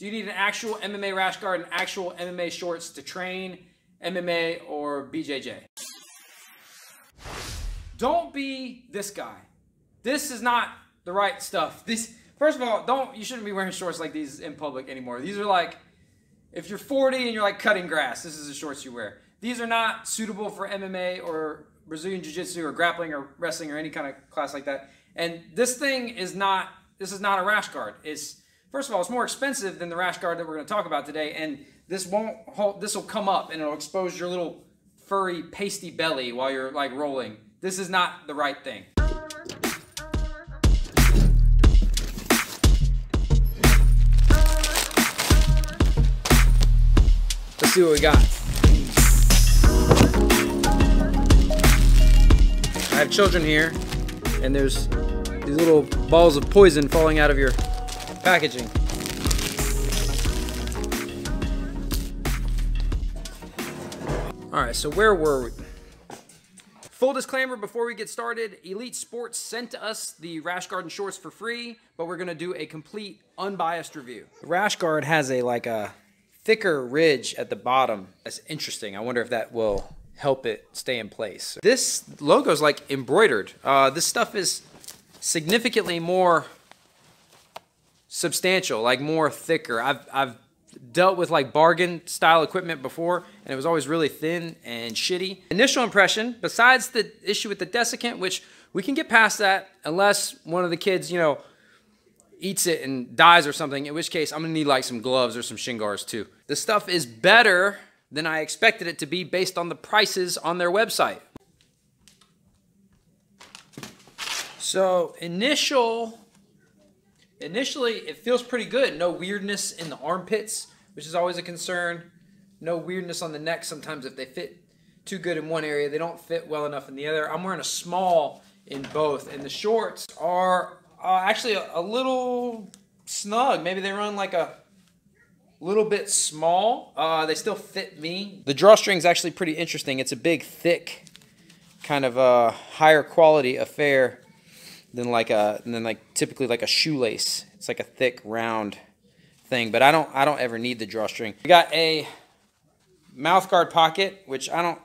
Do you need an actual MMA rash guard and actual MMA shorts to train MMA or BJJ? Don't be this guy. This is not the right stuff. This first of all, don't you shouldn't be wearing shorts like these in public anymore. These are like if you're 40 and you're like cutting grass, this is the shorts you wear. These are not suitable for MMA or Brazilian Jiu-Jitsu or grappling or wrestling or any kind of class like that. And this thing is not this is not a rash guard. It's first of all, it's more expensive than the rash guard that we're going to talk about today, and this won't hold. This will come up and it'll expose your little furry, pasty belly while you're like rolling. This is not the right thing. Let's see what we got. I have children here, and there's these little balls of poison falling out of your packaging. All right, so where were we? Full disclaimer before we get started, Elite Sports sent us the Rash Guard and shorts for free, but we're gonna do a complete unbiased review. Rash Guard has a like a thicker ridge at the bottom. That's interesting. I wonder if that will help it stay in place. This logo is like embroidered. Uh, this stuff is significantly more substantial, like more thicker. I've, I've dealt with like bargain style equipment before and it was always really thin and shitty. Initial impression, besides the issue with the desiccant, which we can get past that unless one of the kids, you know, eats it and dies or something, in which case I'm gonna need like some gloves or some shin guards too. The stuff is better than I expected it to be based on the prices on their website. So initial, initially it feels pretty good. No weirdness in the armpits, which is always a concern. No weirdness on the neck. Sometimes if they fit too good in one area, they don't fit well enough in the other. I'm wearing a small in both, and the shorts are uh, actually a, a little snug. Maybe they run like a little bit small. Uh, they still fit me. The drawstring is actually pretty interesting. It's a big, thick, kind of a higher quality affair than like a than like typically like a shoelace. It's like a thick, round thing. But I don't I don't ever need the drawstring. We got a mouth guard pocket, which I don't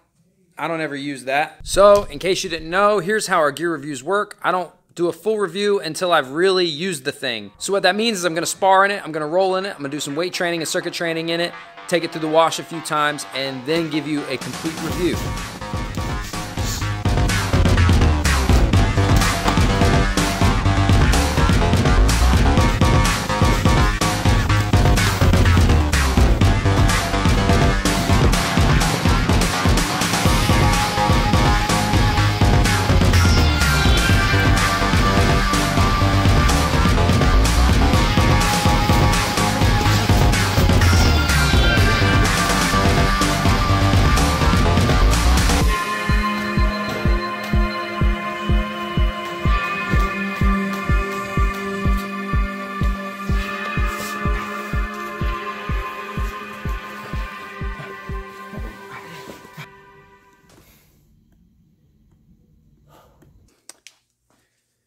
I don't ever use that. So in case you didn't know, here's how our gear reviews work. I don't do a full review until I've really used the thing. So what that means is I'm gonna spar in it, I'm gonna roll in it, I'm gonna do some weight training and circuit training in it, take it through the wash a few times, and then give you a complete review.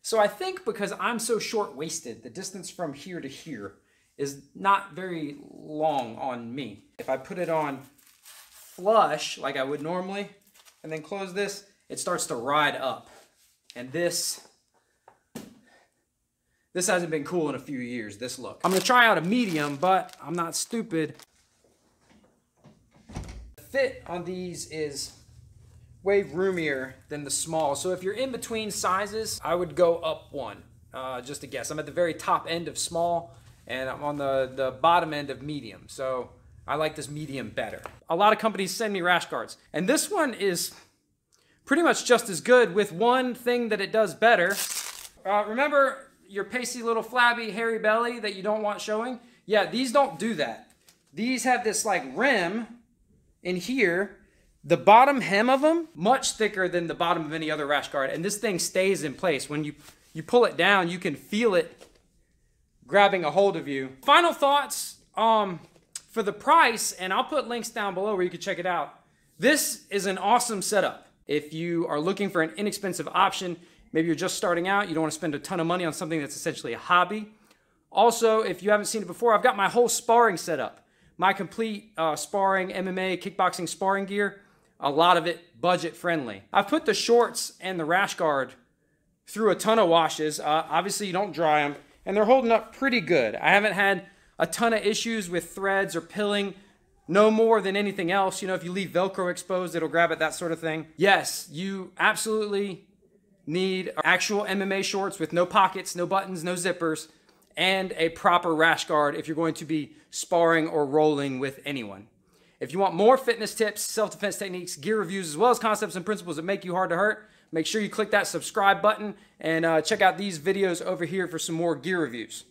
So I think because I'm so short-waisted, the distance from here to here is not very long on me. If I put it on flush, like I would normally, and then close this, it starts to ride up. And this, this hasn't been cool in a few years, this look. I'm gonna try out a medium, but I'm not stupid. The fit on these is way roomier than the small. So if you're in between sizes, I would go up one, uh, just to guess. I'm at the very top end of small and I'm on the, the bottom end of medium. So I like this medium better. A lot of companies send me rash guards and this one is pretty much just as good with one thing that it does better. Uh, remember your pasty little flabby hairy belly that you don't want showing? Yeah, these don't do that. These have this like rim in here the bottom hem of them, much thicker than the bottom of any other rash guard. And this thing stays in place. When you, you pull it down, you can feel it grabbing a hold of you. Final thoughts um, for the price, and I'll put links down below where you can check it out. This is an awesome setup. If you are looking for an inexpensive option, maybe you're just starting out, you don't want to spend a ton of money on something that's essentially a hobby. Also, if you haven't seen it before, I've got my whole sparring set up. My complete uh, sparring, MMA, kickboxing sparring gear, a lot of it budget friendly. I've put the shorts and the rash guard through a ton of washes. Uh, obviously, you don't dry them, and they're holding up pretty good. I haven't had a ton of issues with threads or pilling, no more than anything else. You know, if you leave Velcro exposed, it'll grab it, that sort of thing. Yes, you absolutely need actual MMA shorts with no pockets, no buttons, no zippers, and a proper rash guard if you're going to be sparring or rolling with anyone. If you want more fitness tips, self defense techniques, gear reviews, as well as concepts and principles that make you hard to hurt, make sure you click that subscribe button and uh, check out these videos over here for some more gear reviews.